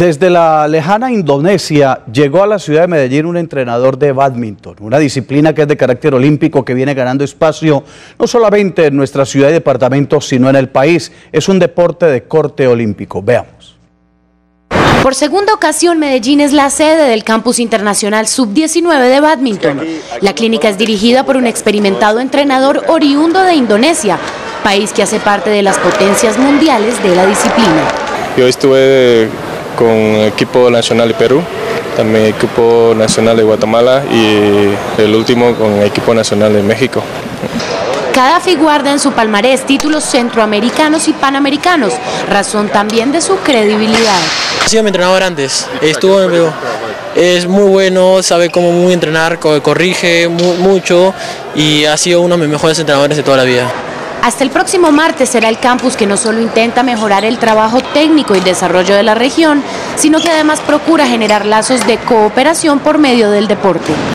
Desde la lejana Indonesia llegó a la ciudad de Medellín un entrenador de badminton, una disciplina que es de carácter olímpico que viene ganando espacio no solamente en nuestra ciudad y departamento, sino en el país. Es un deporte de corte olímpico. Veamos. Por segunda ocasión, Medellín es la sede del Campus Internacional Sub-19 de Badminton. La clínica es dirigida por un experimentado entrenador oriundo de Indonesia, país que hace parte de las potencias mundiales de la disciplina. Yo estuve con el equipo nacional de Perú, también equipo nacional de Guatemala y el último con el equipo nacional de México. Cada FI guarda en su palmarés títulos centroamericanos y panamericanos, razón también de su credibilidad. Ha sido mi entrenador antes, estuvo en Perú. Es muy bueno, sabe cómo muy entrenar, corrige mucho y ha sido uno de mis mejores entrenadores de toda la vida. Hasta el próximo martes será el campus que no solo intenta mejorar el trabajo técnico y desarrollo de la región, sino que además procura generar lazos de cooperación por medio del deporte.